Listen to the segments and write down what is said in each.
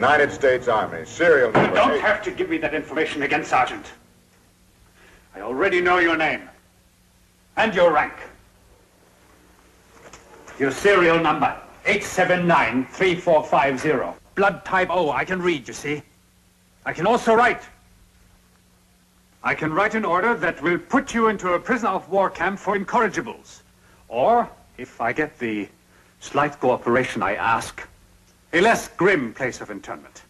United States Army, serial number. You don't eight- have to give me that information again, Sergeant. I already know your name. And your rank. Your serial number, 879-3450. Blood type O, I can read, you see. I can also write. I can write an order that will put you into a prisoner of war camp for incorrigibles. Or, if I get the slight cooperation I ask, a less grim place of internment.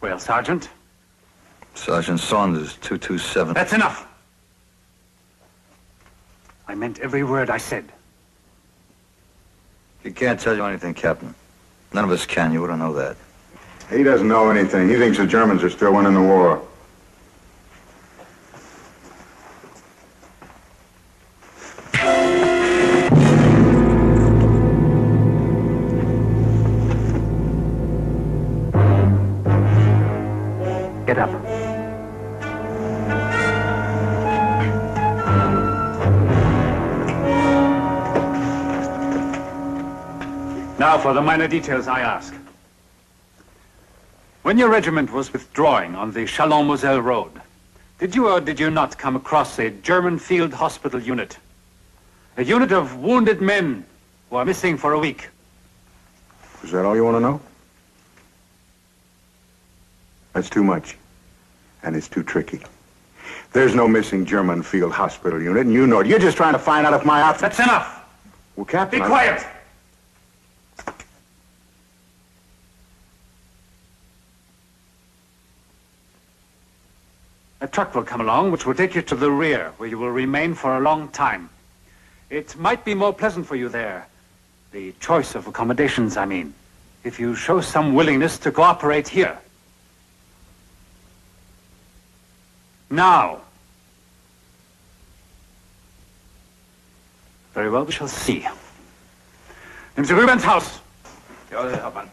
Well, Sergeant, Sergeant Saunders, 227. that's enough. I meant every word I said. He can't tell you anything, Captain. None of us can. You ought to know that. He doesn't know anything. He thinks the Germans are still winning the war. Get up. Now for the minor details I ask. When your regiment was withdrawing on the Chalon-Moselle road, did you or did you not come across a German field hospital unit? A unit of wounded men who are missing for a week. Is that all you want to know? That's too much. And it's too tricky. There's no missing German field hospital unit, and you know it. You're just trying to find out if my outfit... That's enough. Well, Captain... Be I- quiet. A truck will come along which will take you to the rear, where you will remain for a long time. It might be more pleasant for you there. The choice of accommodations, I mean. If you show some willingness to cooperate here. Now. Very well, we shall see. Nimm Sie rüber ins Haus. Ja, Herr Hauptmann.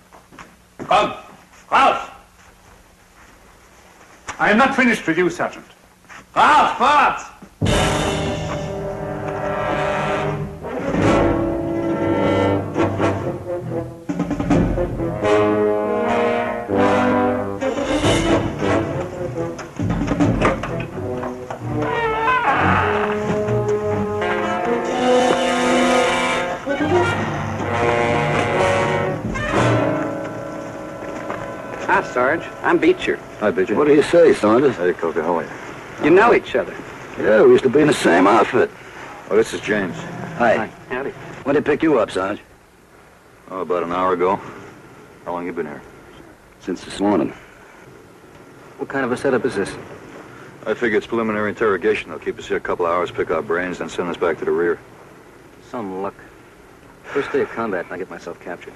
Komm, raus! I am not finished with you, Sergeant. Raus, vorwärts! Sarge. I'm Beecher. Hi, Beecher. What do you say, Saunders? Hey, Coker, how are you? You know each other. Yeah, we used to be in the same outfit. Oh, this is James. Hi. Howdy. When did they pick you up, Sarge? Oh, about an hour ago. How long you been here? Since this morning. What kind of a setup is this? I figure it's preliminary interrogation. They'll keep us here a couple of hours, pick our brains, then send us back to the rear. Some luck. First day of combat, and I get myself captured.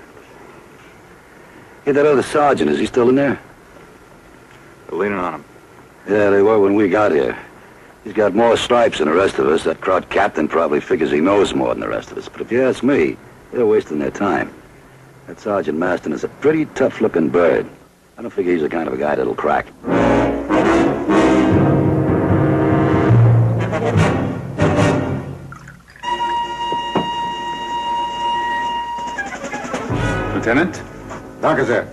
Hey, that other sergeant, is he still in there? They're leaning on him. Yeah, they were when we got here. He's got more stripes than the rest of us. That Kraut captain probably figures he knows more than the rest of us. But if you ask me, they're wasting their time. That Sergeant Maston is a pretty tough-looking bird. I don't figure he's the kind of a guy that'll crack. Lieutenant? Danke sehr.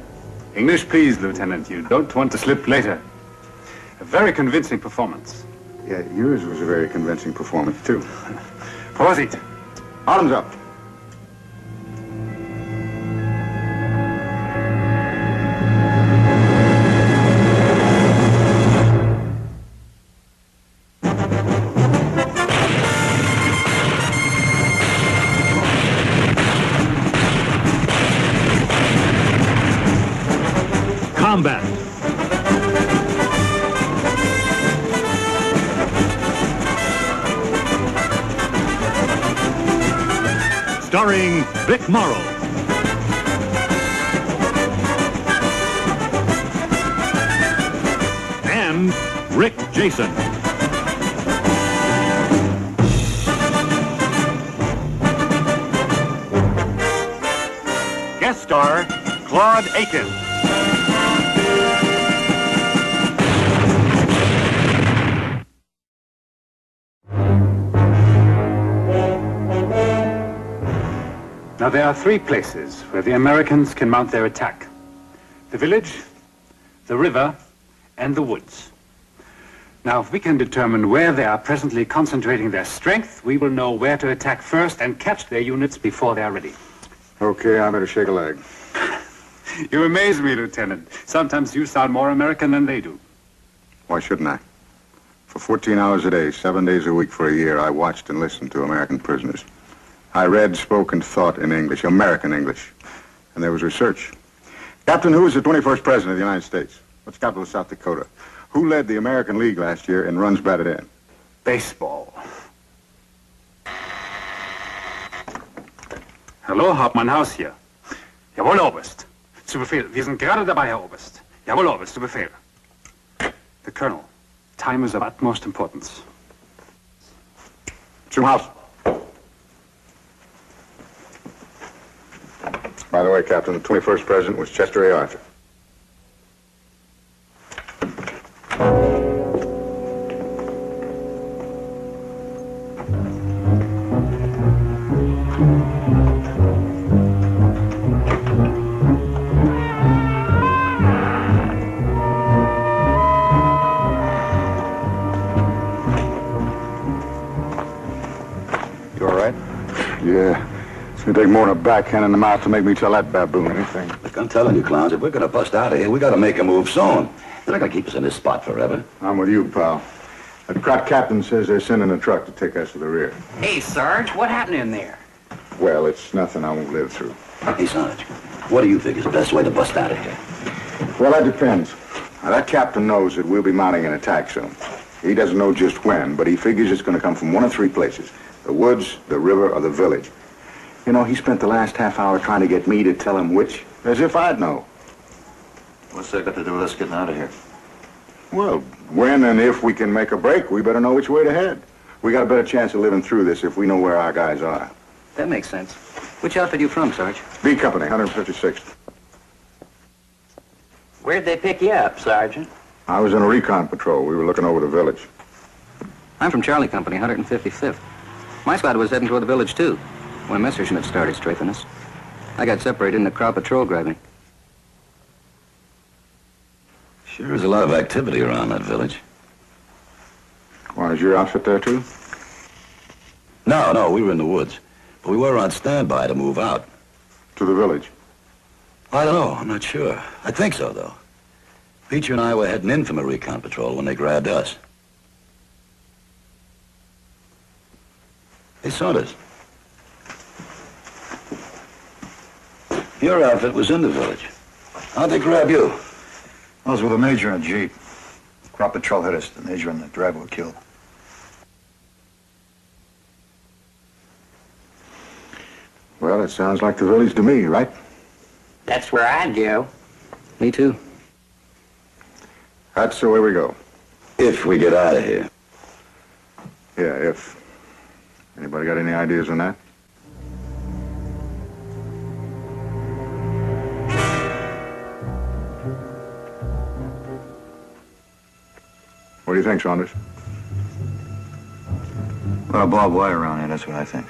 English, please, Lieutenant. You don't want to slip later. A very convincing performance. Yeah, yours was a very convincing performance, too. Vorsicht! Arms up. Starring Vic Morrow. And Rick Jason. Guest star Claude Akins. Are three places where the Americans can mount their attack. The village, the river, and the woods. Now, if we can determine where they are presently concentrating their strength, we will know where to attack first and catch their units before they are ready. Okay, I better shake a leg. You amaze me, Lieutenant. Sometimes you sound more American than they do. Why shouldn't I? For 14 hours a day, seven days a week for a year, I watched and listened to American prisoners. I read, spoke, and thought in English, American English. And there was research. Captain, who is the 21st President of the United States? What's the capital of South Dakota? Who led the American League last year in runs batted in? Baseball. Hallo, Hauptmann Haus hier. Jawohl, Oberst. Zu Befehl. Wir sind gerade dabei, Herr Oberst. Jawohl, Oberst, zu Befehl. The Colonel. Time is of utmost importance. Zum Haus. By the way, Captain, the 21st President was Chester A. Arthur. It's gonna take more than a backhand in the mouth to make me tell that baboon anything. Look, I'm telling you, clowns, if we're gonna bust out of here, we gotta make a move soon. They're not gonna keep us in this spot forever. I'm with you, pal. That Kraut captain says they're sending a truck to take us to the rear. Hey, Sarge, what happened in there? Well, it's nothing I won't live through. Hey, Sarge, what do you think is the best way to bust out of here? Well, that depends. Now, that captain knows that we'll be mounting an attack soon. He doesn't know just when, but he figures it's going to come from one of three places. The woods, the river, or the village. You know, he spent the last half hour trying to get me to tell him which, as if I'd know. What's that got to do with us getting out of here? Well, when and if we can make a break, we better know which way to head. We got a better chance of living through this if we know where our guys are. That makes sense. Which outfit are you from, Sarge? B Company, 156th. Where'd they pick you up, Sergeant? I was in a recon patrol. We were looking over the village. I'm from Charlie Company, 155th. My squad was heading toward the village, too, when Messerschmitt started strafing us. I got separated in the Kraut patrol grabbed me. Sure is a lot of activity around that village. Why, is your outfit there, too? No, no, we were in the woods. But we were on standby to move out. To the village. I don't know. I'm not sure. I think so, though. Beecher and I were heading in from a recon patrol when they grabbed us. They saw Saunders. Your outfit was in the village. How'd they grab you? I was with a major in a jeep. Kraut patrol hit us. The major and the driver were killed. Well, it sounds like the village to me, right? That's where I'd go. Me, too. That's the way we go. If we get out of here. Yeah, if. Anybody got any ideas on that? What do you think, Saunders? Well, barbed wire around here, that's what I think.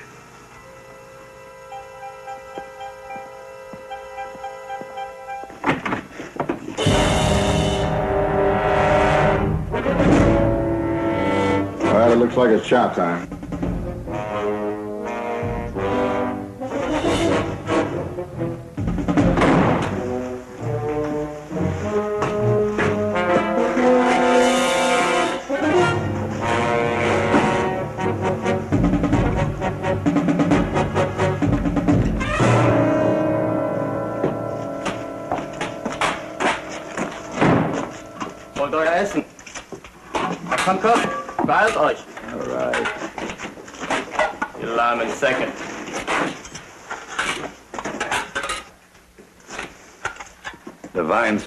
Well, it looks like it's chow time.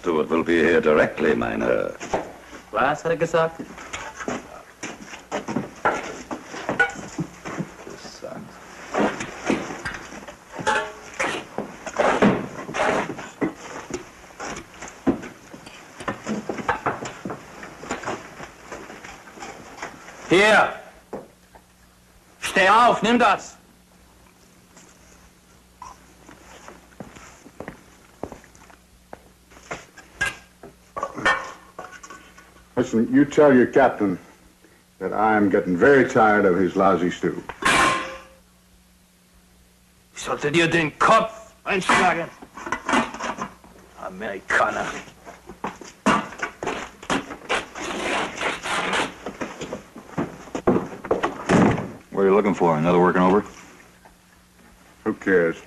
Steward will be here directly, mein Herr. Was hat er gesagt? Hier! Steh auf, nimm das! Listen, you tell your captain that I'm getting very tired of his lousy stew. Ich sollte dir den Kopf einschlagen. Amerikaner. What are you looking for? Another working over? Who cares?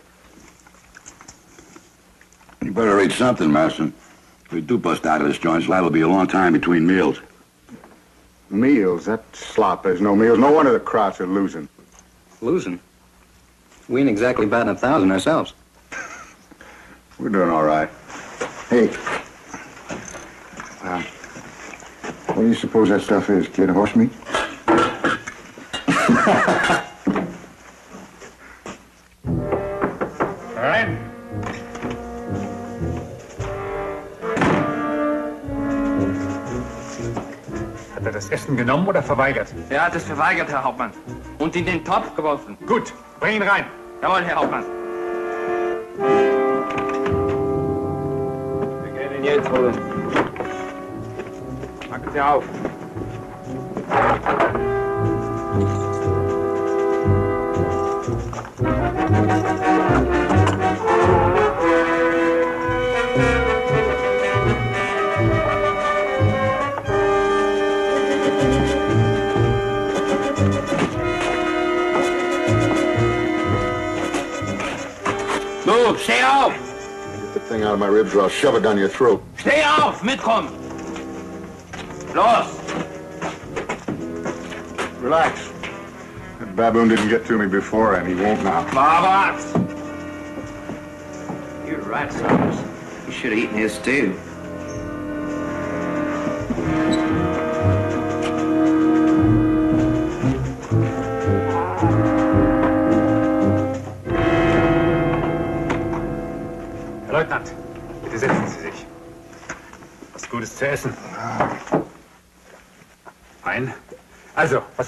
You better read something, Maston. If we do bust out of this joint, that'll be a long time between meals. Meals? That slop. There's no meals. No wonder the Krauts are losing. Losing. We ain't exactly batting a thousand ourselves. We're doing all right. Hey. Uh, what do you suppose that stuff is, kid? Horse meat? Er Essen genommen oder verweigert? Er hat es verweigert, Herr Hauptmann. Und in den Topf geworfen. Gut, bring ihn rein. Jawohl, Herr Hauptmann. Wir gehen ihn jetzt holen. Machen Sie auf. Out of my ribs or I'll shove it down your throat. Steh auf! Mitkommen! Los! Relax. That baboon didn't get to me before, and he won't now. Vorwärts! You rat sons. You should have eaten his stew.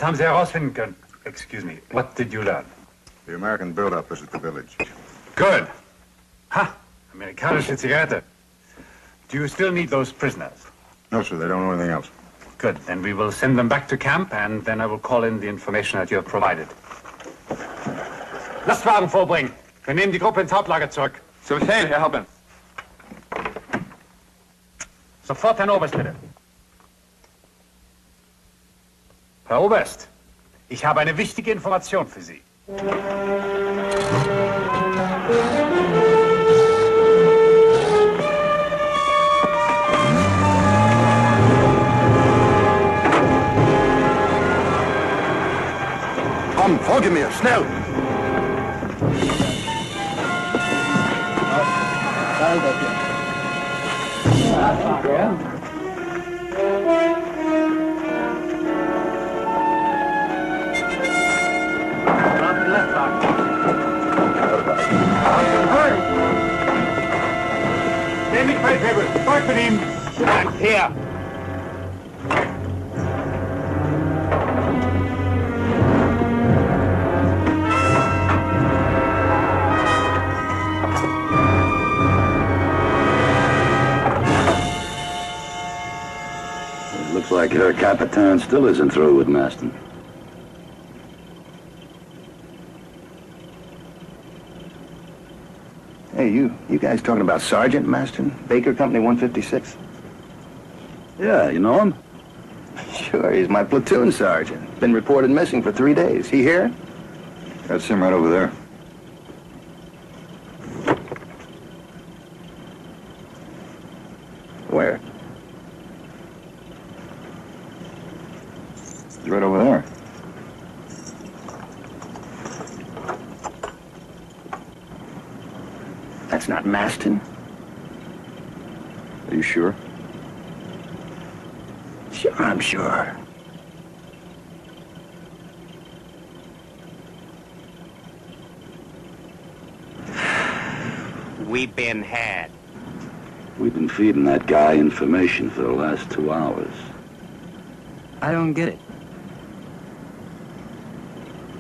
Also, was haben Sie herausfinden können? Excuse me, what did you learn? The American buildup is at the village. Good. Ha! Amerikanische Zigarette. Do you still need those prisoners? No, sir, they don't know anything else. Good. Then we will send them back to camp, and then I will call in the information that you have provided. Lastwagen vorbringen. Wir nehmen die Gruppe ins Hauptlager zurück. Zu Befehl, Herr Hauptmann. Sofort, Herrn Oberst, bitte. Herr Oberst, ich habe eine wichtige Information für Sie. Komm, folge mir, schnell! Steh nicht bei Febel. Folgt mit ihm. Her. It looks like Herr Capitan still isn't through with Maston. Hey, you, you guys talking about Sergeant Maston? Baker Company 156? Yeah, you know him? Sure, he's my platoon sergeant. Been reported missing for three days. He here? That's him right over there. Where? He's right over there. That's not Maston. Are you sure? Sure, I'm sure. We've been had. We've been feeding that guy information for the last two hours. I don't get it.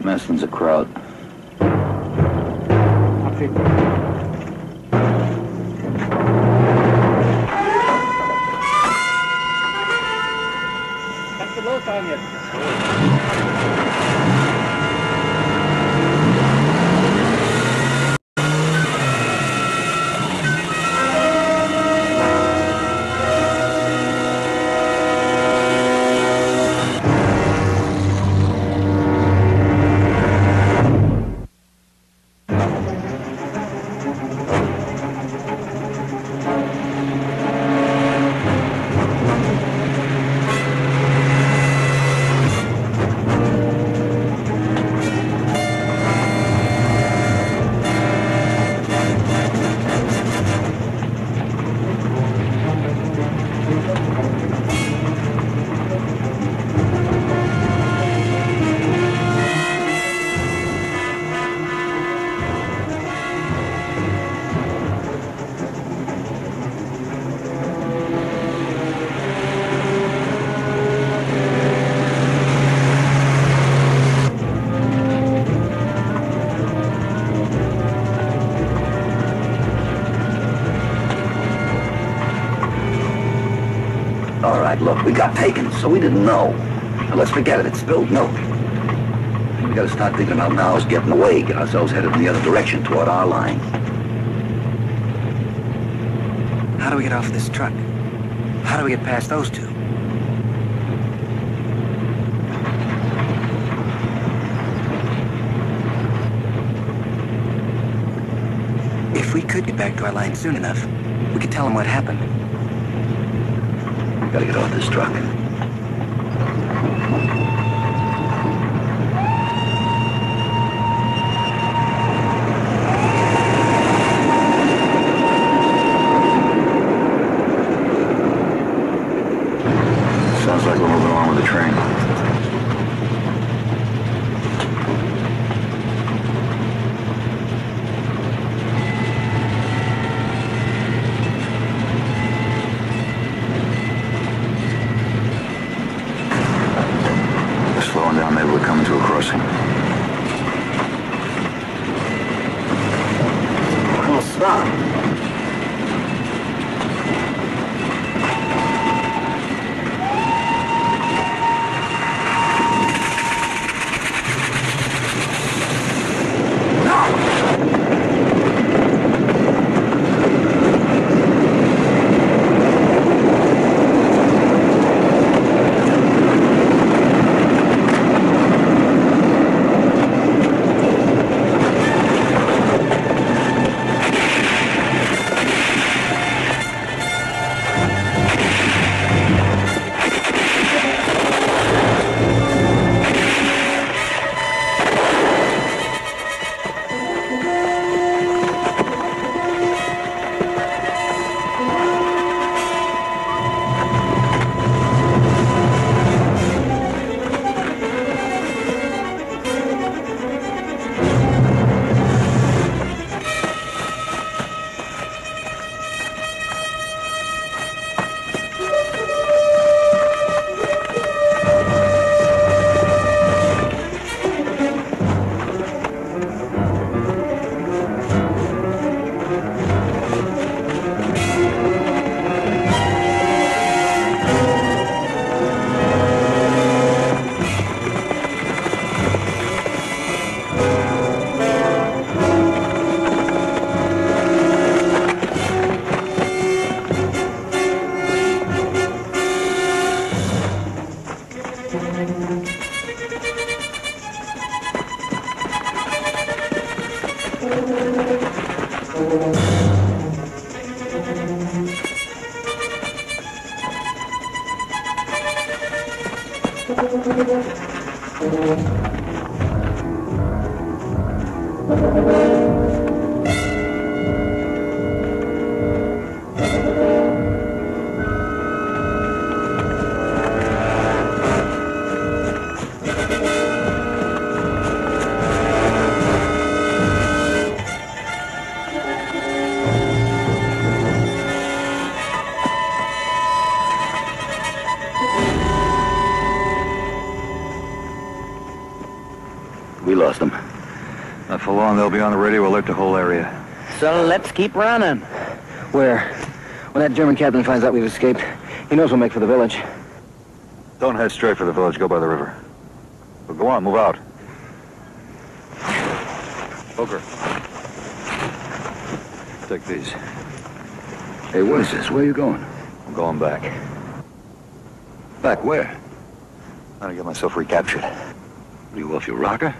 Maston's a Kraut. We got taken, so we didn't know. Now, let's forget it. It's spilled milk. We gotta start thinking about now is getting away, get ourselves headed in the other direction toward our line. How do we get off this truck? How do we get past those two? If we could get back to our line soon enough, we could tell them what happened. Gotta get off this truck. Sounds like we're moving along with the train. Not for long, they'll be on the radio, alert the whole area. So let's keep running. Where? When that German captain finds out we've escaped, he knows we'll make for the village. Don't head straight for the village, go by the river. But go on, move out. Coker. Take these. Hey, what is this? Where are you going? I'm going back. Back where? I'm gonna get myself recaptured. Are you off your rocker?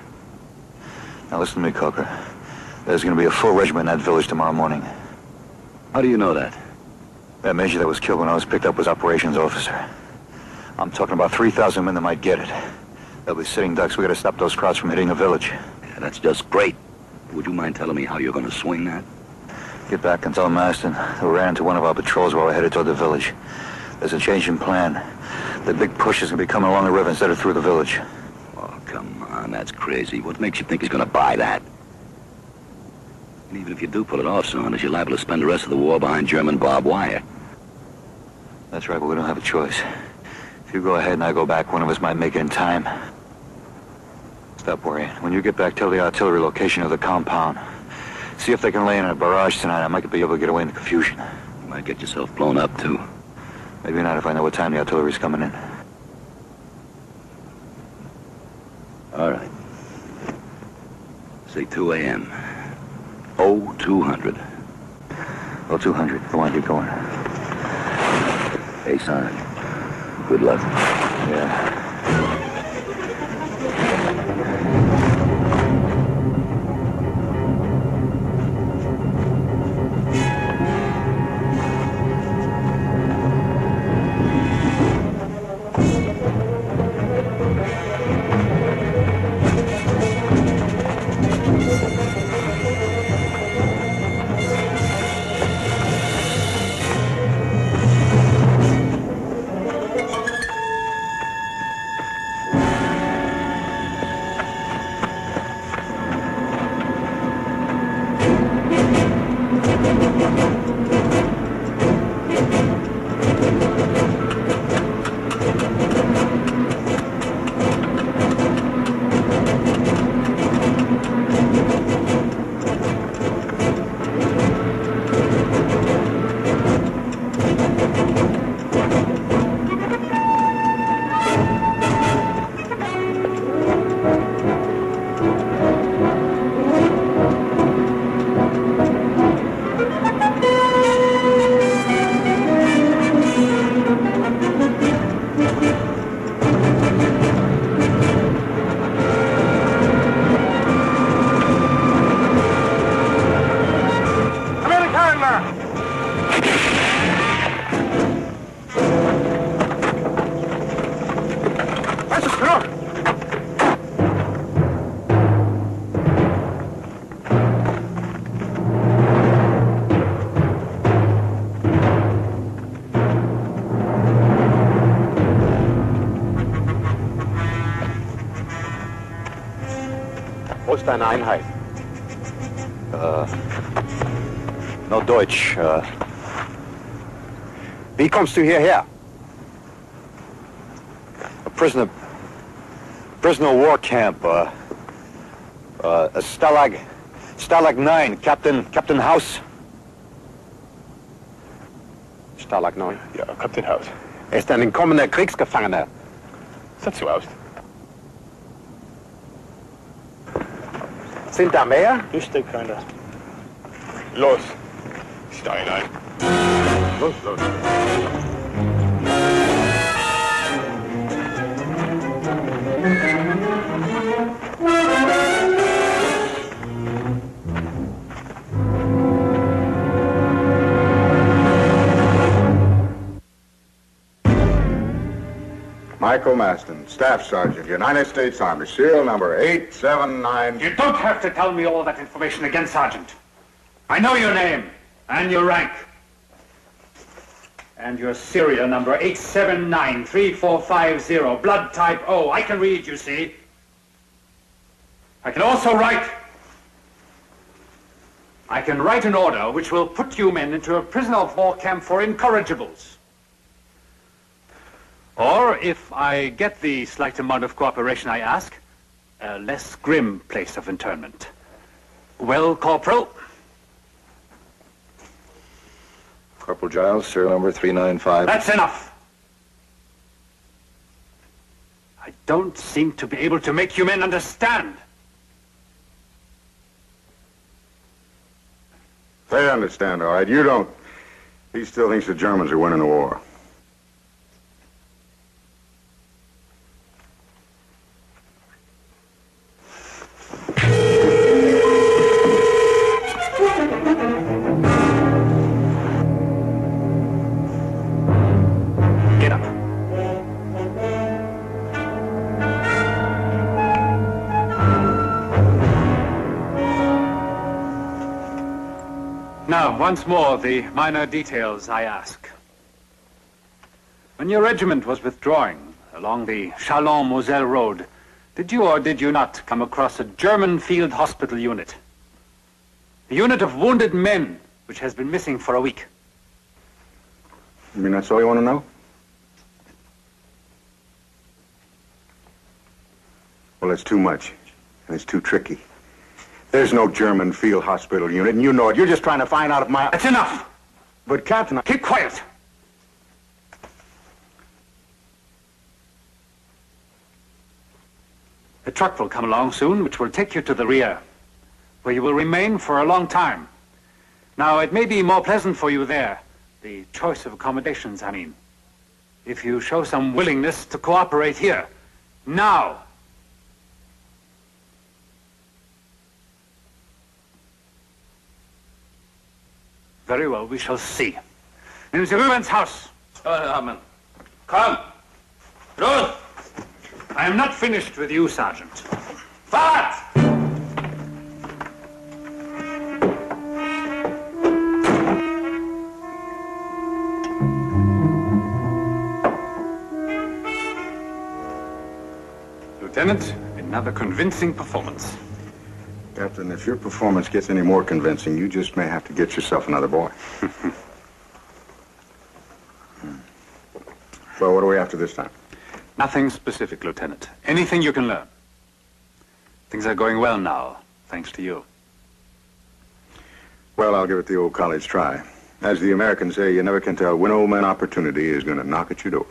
Now listen to me, Coker. There's gonna be a full regiment in that village tomorrow morning. How do you know that? That major that was killed when I was picked up was operations officer. I'm talking about 3,000 men that might get it. They'll be sitting ducks. We gotta stop those Krauts from hitting the village. Yeah, that's just great. Would you mind telling me how you're going to swing that? Get back and tell Maston we ran into one of our patrols while we're headed toward the village. There's a change in plan. The big push is gonna be coming along the river instead of through the village. On. That's crazy. What makes you think he's going to buy that? And even if you do pull it off, Saunders, you're liable to spend the rest of the war behind German barbed wire. That's right, but we don't have a choice. If you go ahead and I go back, one of us might make it in time. Stop worrying. When you get back, tell the artillery location of the compound. See if they can lay in a barrage tonight. I might be able to get away in the confusion. You might get yourself blown up, too. Maybe not if I know what time the artillery's coming in. All right. Say 2 a.m. Oh, 200. Oh, 200. Go on, keep going. Hey, son. Good luck. Yeah. Deine Einheit? Uh, no Deutsch. Uh, Wie kommst du hierher? a prisoner. Prisoner war camp. Uh, uh, Stalag. Stalag 9. Captain. Captain House. Stalag 9. Ja, Kapitän Haus. Er ist ein entkommener Kriegsgefangener. Sieht so aus. Sind da mehr? Ich denke keiner. Los. Stein ein. Los, los. Michael Maston, Staff Sergeant, United States Army, serial number 879. You don't have to tell me all that information again, Sergeant. I know your name and your rank. And your serial number 8793450, blood type O. I can read, you see. I can also write. I can write an order which will put you men into a prisoner of war camp for incorrigibles. Or, if I get the slight amount of cooperation I ask, a less grim place of internment. Well, Corporal? Corporal Giles, serial number 395. That's enough. I don't seem to be able to make you men understand. They understand, all right. You don't. He still thinks the Germans are winning the war. Now, once more, the minor details I ask. When your regiment was withdrawing along the Chalon-Moselle road, did you or did you not come across a German field hospital unit? A unit of wounded men, which has been missing for a week. You mean that's all you want to know? Well, it's too much, and it's too tricky. There's no German field hospital unit, and you know it. You're just trying to find out if my... That's enough! But, Captain, I... Keep quiet! A truck will come along soon, which will take you to the rear, where you will remain for a long time. Now, it may be more pleasant for you there, the choice of accommodations, I mean, if you show some willingness to cooperate here, now. Very well, we shall see. In the Rubens house. Amen. Come. Ruth! I am not finished with you, Sergeant. Fahrt! Lieutenant, another convincing performance. Captain, if your performance gets any more convincing, you just may have to get yourself another boy. Hmm. well, what are we after this time? Nothing specific, Lieutenant. Anything you can learn. Things are going well now, thanks to you. Well, I'll give it the old college try. As the Americans say, you never can tell when old man opportunity is going to knock at your door.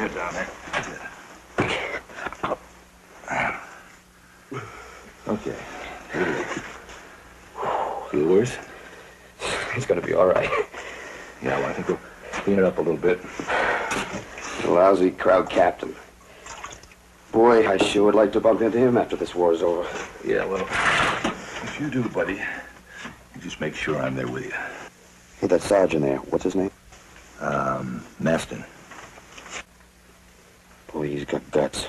Head down there. Okay. Feel worse? He's gonna be all right. Yeah, well, I think we'll clean it up a little bit. Lousy Kraut captain. Boy, I sure would like to bump into him after this war is over. Yeah, well, if you do, buddy, you just make sure I'm there with you. Hey, that sergeant there, what's his name? Um, Maston. Boy, he's got guts.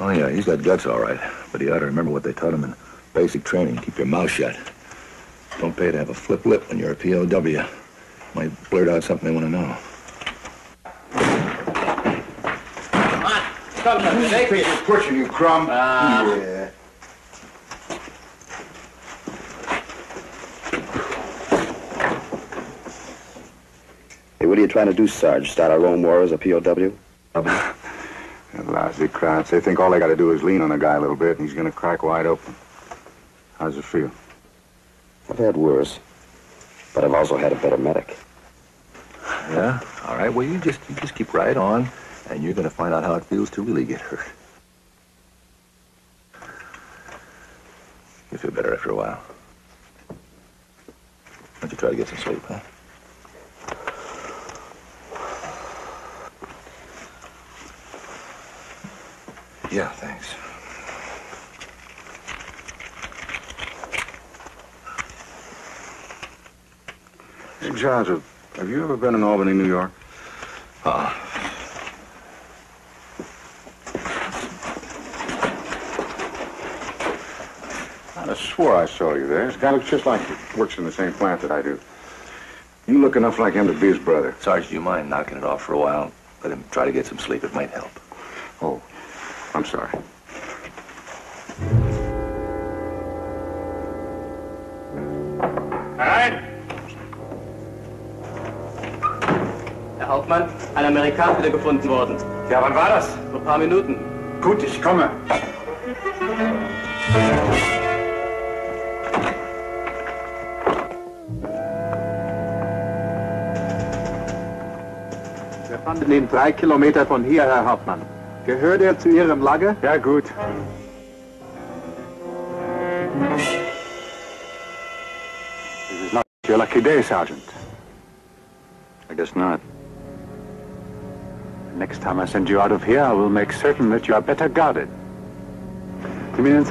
Oh, yeah, he's got guts, all right. But he ought to remember what they taught him in basic training. Keep your mouth shut. Don't pay to have a flip lip when you're a POW. Might blurt out something they want to know. Komm, dann beweg dich! You're pushing, you crumb. Ah. Yeah. Hey, what are you trying to do, Sarge? Start our own war as a POW? That lousy Krauts. They think all they got to do is lean on a guy a little bit, and he's going to crack wide open. How's it feel? I've had worse, but I've also had a better medic. Yeah? All right, well, you just, you just keep right on, and you're going to find out how it feels to really get hurt. You'll feel better after a while. Why don't you try to get some sleep, huh? Yeah, thanks. Hey, Charles, have- you ever been in Albany, New York? Uh-uh. I swore I saw you there. This guy looks just like you. Works in the same plant that I do. You look enough like him to be his brother. Sarge, do you mind knocking it off for a while? Let him try to get some sleep. It might help. Oh, I'm sorry. Nein! Herr Hauptmann, ein Amerikaner wieder gefunden worden. Ja, wann war das? Vor ein paar Minuten. Gut, ich komme. Wir fanden ihn drei Kilometer von hier, Herr Hauptmann. Gehört er zu Ihrem Lager? Ja, gut. This is not your lucky day, Sergeant. I guess not. Next time I send you out of here, I will make certain that you are better guarded. Come in ins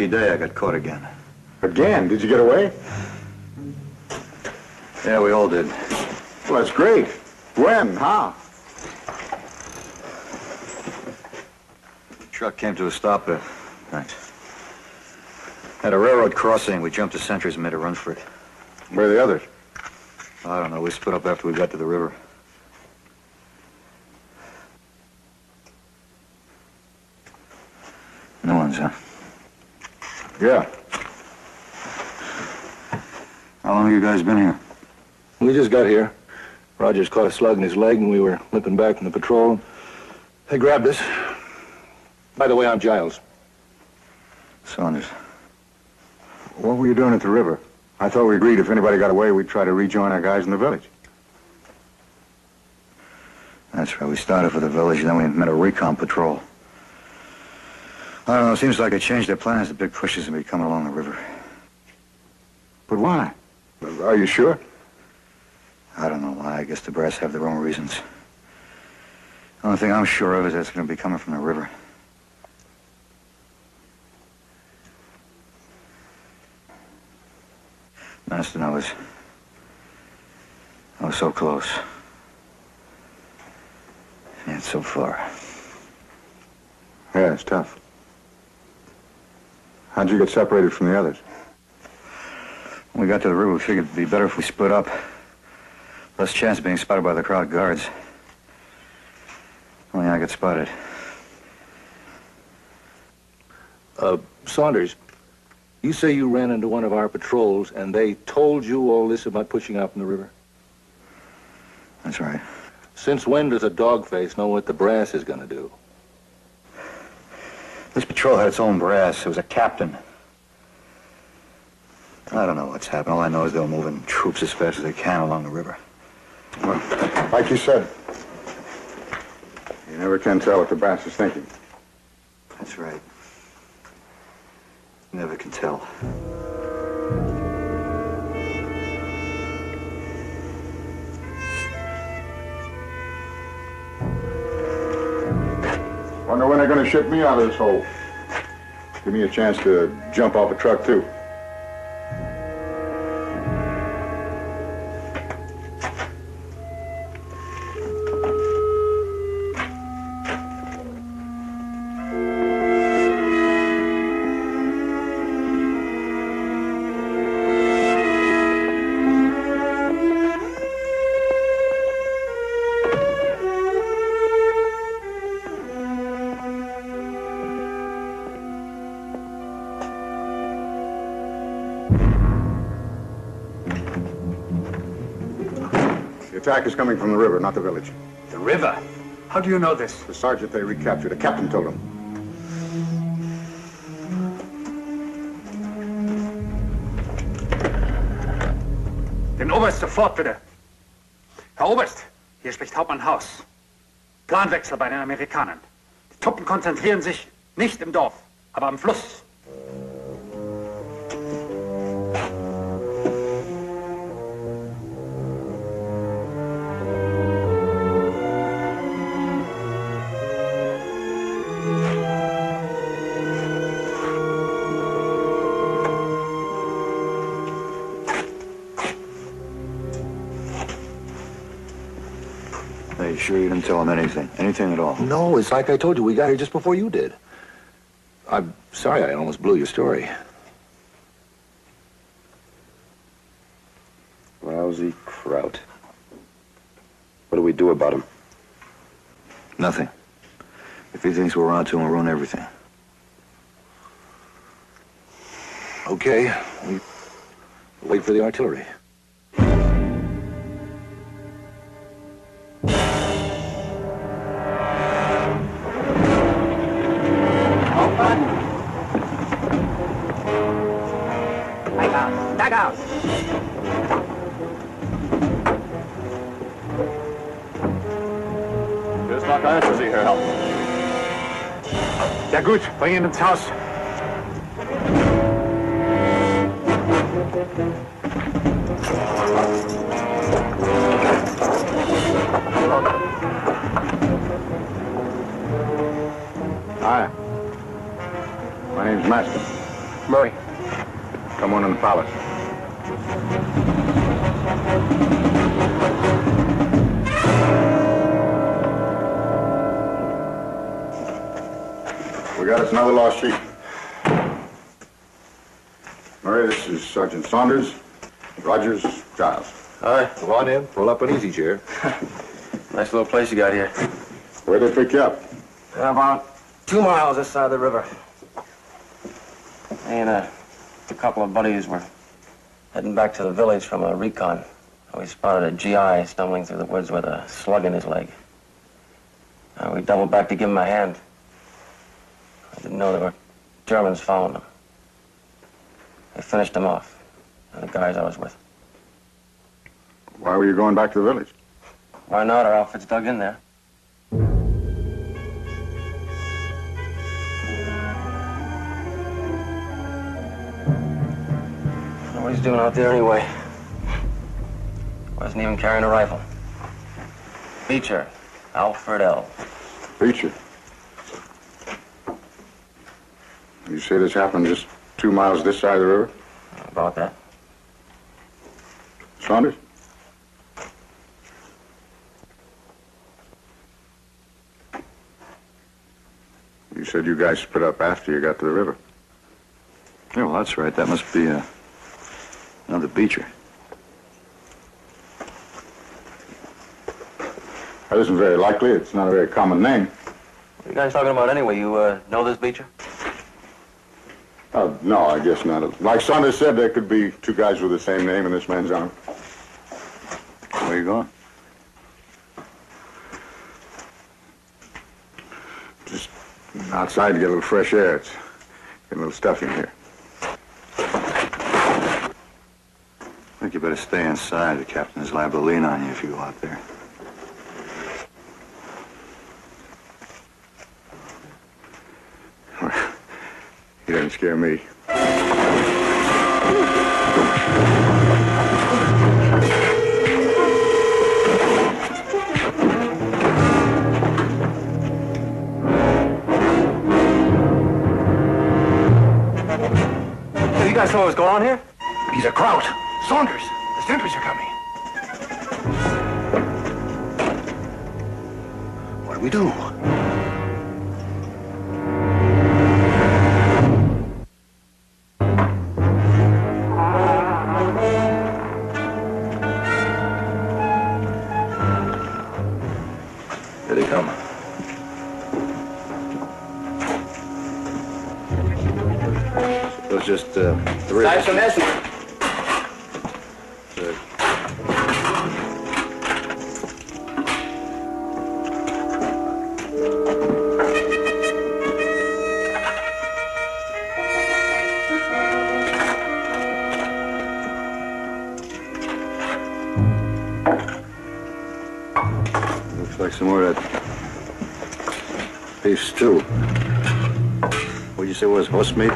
lucky day, I got caught again. Again? Did you get away? Yeah, we all did. Well, that's great. When? How? Truck came to a stop there. Thanks. At a railroad crossing, we jumped the sentries and made a run for it. Where are the others? I don't know. We split up after we got to the river. No one's, huh? Yeah. How long have you guys been here? We just got here. Rogers caught a slug in his leg, and we were limping back from the patrol. They grabbed us. By the way, I'm Giles. Saunders. What were you doing at the river? I thought we agreed if anybody got away, we'd try to rejoin our guys in the village. That's right. We started for the village, and then we met a recon patrol. I don't know. It seems like they changed their plans. The big pushes and be coming along the river. But why? Are you sure? I don't know why. I guess the brass have their own reasons. The only thing I'm sure of is that it's going to be coming from the river. Maston, I was... I was so close. Yet so far. Yeah, it's tough. How'd you get separated from the others? When we got to the river, we figured it'd be better if we split up. Less chance of being spotted by the Kraut guards. Only I got spotted. Uh, Saunders, you say you ran into one of our patrols, and they told you all this about pushing out from the river? That's right. Since when does a dogface know what the brass is going to do? Patrol had its own brass. It was a captain. I don't know what's happened. All I know is they're moving troops as fast as they can along the river. Well, like you said, you never can tell what the brass is thinking. That's right. Never can tell. Wonder when they're going to ship me out of this hole. Give me a chance to jump off a truck, too. Attack is coming from the river, not the village. The river? How do you know this? The sergeant they recaptured, the captain told him. Den Oberst sofort, bitte. Herr Oberst, hier spricht Hauptmann Haus. Planwechsel bei den Amerikanern. Die Truppen konzentrieren sich nicht im Dorf, aber am Fluss. Tell him anything? Anything at all? No, it's like I told you. We got here just before you did. I'm sorry I almost blew your story. Lousy Kraut. What do we do about him? Nothing. If he thinks we're on to him, we'll ruin everything. Okay, we wait for the artillery. Noch keiner für Sie, Herr Hauptmann. Ja gut, bring ihn ins Haus. Hi. My name's Maston. Murray. Come on in the got us another lost sheep. Murray, this is Sergeant Saunders, Rogers, Giles. Hi, come on in. Pull up an easy chair. Nice little place you got here. Where'd they pick you up? About two miles this side of the river. Me and a, a couple of buddies were heading back to the village from a recon. We spotted a GI stumbling through the woods with a slug in his leg. Uh, we doubled back to give him a hand. I didn't know there were Germans following them. They finished them off, and the guys I was with. Why were you going back to the village? Why not? Our outfit's dug in there. What he's doing out there anyway? Wasn't even carrying a rifle. Beecher, Alfred L. Beecher. You say this happened just two miles this side of the river? About that. Saunders? You said you guys split up after you got to the river. Yeah, well, that's right. That must be uh, another Beecher. That isn't very likely. It's not a very common name. What are you guys talking about anyway? You uh, know this Beecher? Oh, no, I guess not. Like Saunders said, there could be two guys with the same name in this man's army. Where you going? Just outside to get a little fresh air. It's getting a little stuffy in here. I think you better stay inside. The captain is liable to lean on you if you go out there. He doesn't scare me. Hey, you guys know what's going on here? He's a Kraut. Saunders, the sentries are coming. What do we do? Time some essence. Looks like some more of that beef stew. What'd you say was? Horse meat?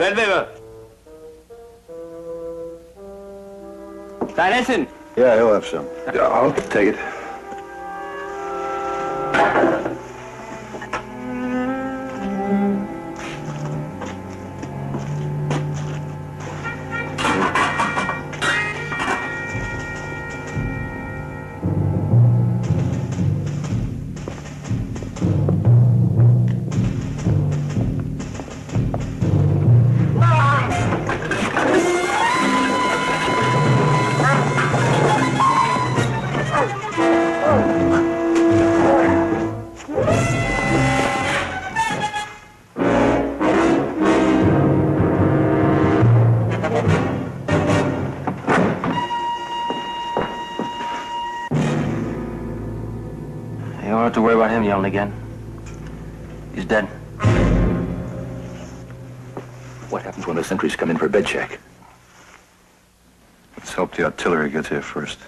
Feldwebel. Dein Essen. Yeah, he'll have some. Yeah, I'll take it. Sentries come in for a bed check? Let's hope the artillery gets here first.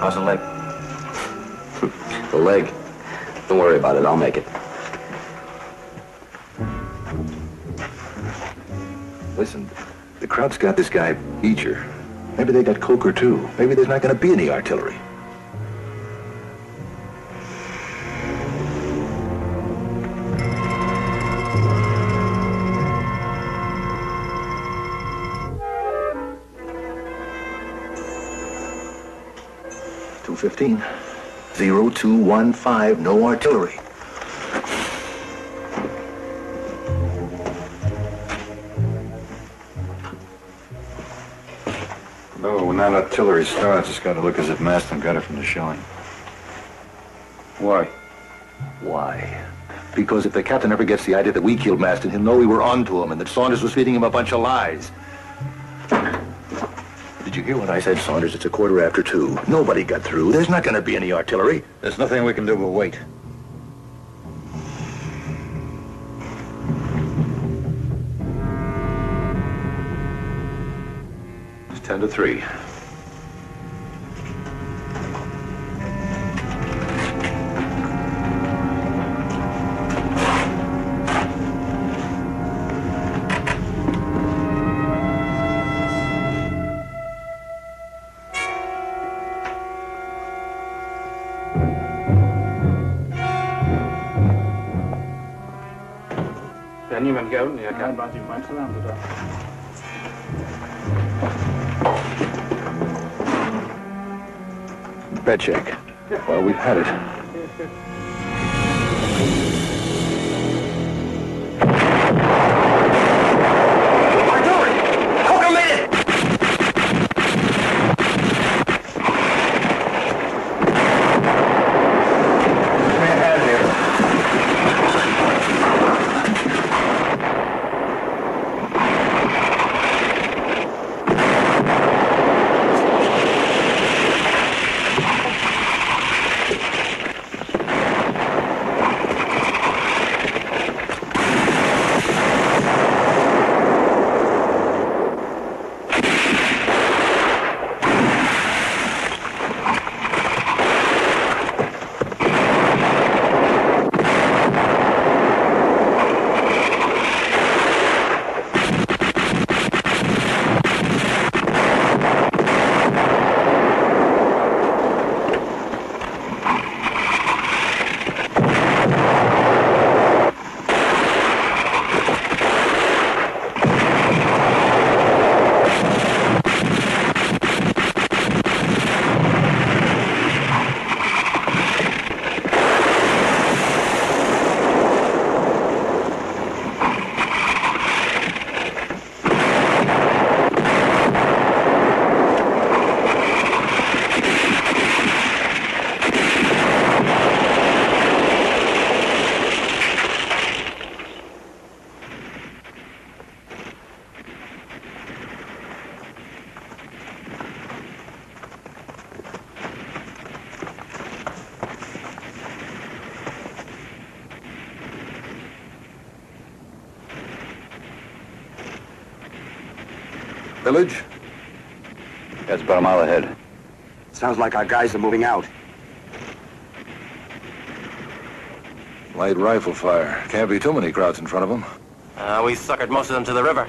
How's the leg? The leg. Don't worry about it. I'll make it. Listen, the Krauts got this guy, Beecher. Maybe they got Coker, too. Maybe there's not going to be any artillery. Two fifteen. Zero two one five. No artillery. No, when that artillery starts, it's got to look as if Maston got it from the shelling. Why? Why? Because if the captain ever gets the idea that we killed Maston, he'll know we were on to him and that Saunders was feeding him a bunch of lies. Did you hear what I said, Saunders? It's a quarter after two. Nobody got through. There's not going to be any artillery. There's nothing we can do but wait. It's ten to three. Det er niemand gaven, jeg kan bare sige mig til ham, det der. Bed check. Well, we've had it. Village? That's about a mile ahead. Sounds like our guys are moving out. Light rifle fire. Can't be too many Krauts in front of them. Uh, we suckered most of them to the river.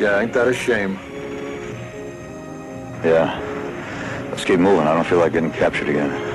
Yeah, ain't that a shame? Yeah. Let's keep moving. I don't feel like getting captured again.